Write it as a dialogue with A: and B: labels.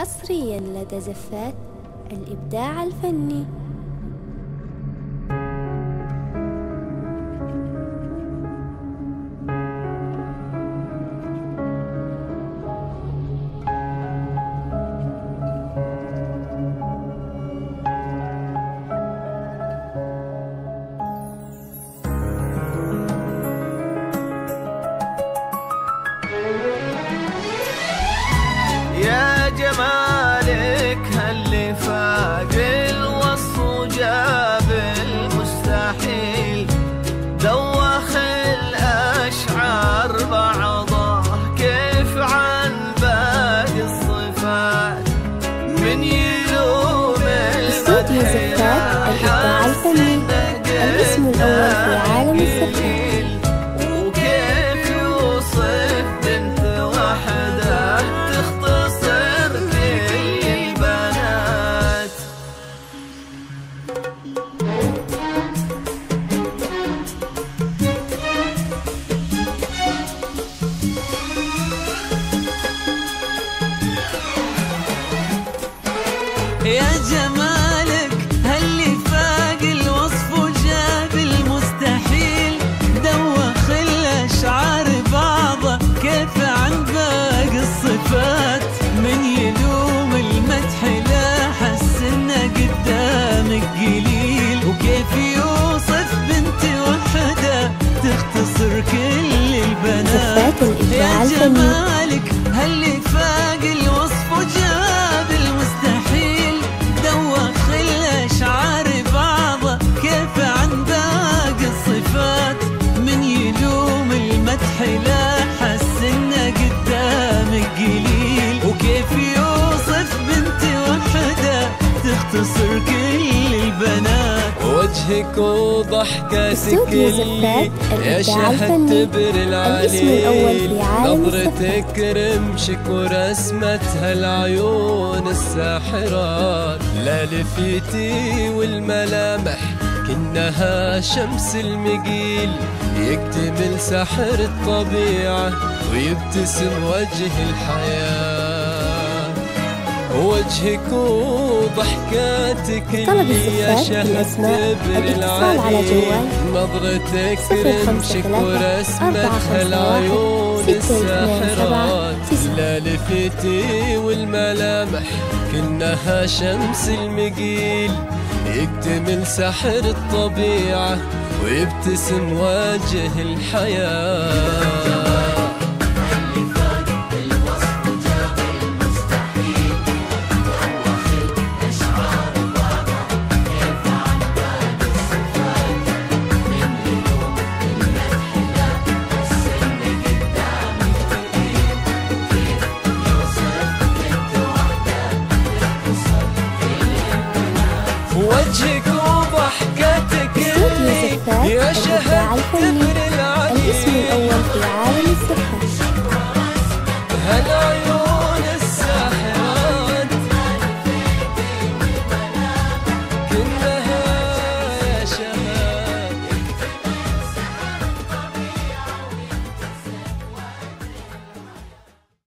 A: حصريا لدى زفات الإبداع الفني.
B: من
C: يا جمالك هاللي فاق الوصف وجاب المستحيل. دوخ الاشعار بعضه كيف عن باقي الصفات. من يلوم المدح لا حس إنه قدامك قليل. وكيف يوصف بنت وحدة تختصر كل البنات. يا. جمالك
B: وجهك
A: استوديو زفات
B: يا
A: الفني.
B: تبر العليل نظرتك رمشك ورسمتها العيون الساحرات لا لفيتي والملامح كنها شمس المقيل يكتمل سحر الطبيعة ويبتسم وجه الحياة. وجهك وضحكاتك
A: طلب
B: اللي شهد
A: بالأسماء الاتصال على جوال
B: نظرتك رمشك ورسمتها العيون الساحرات. لا لفتي والملامح كنها شمس المقيل يكتمل سحر الطبيعة ويبتسم وجه الحياة. وجهك وضحكتك اللي يا شهد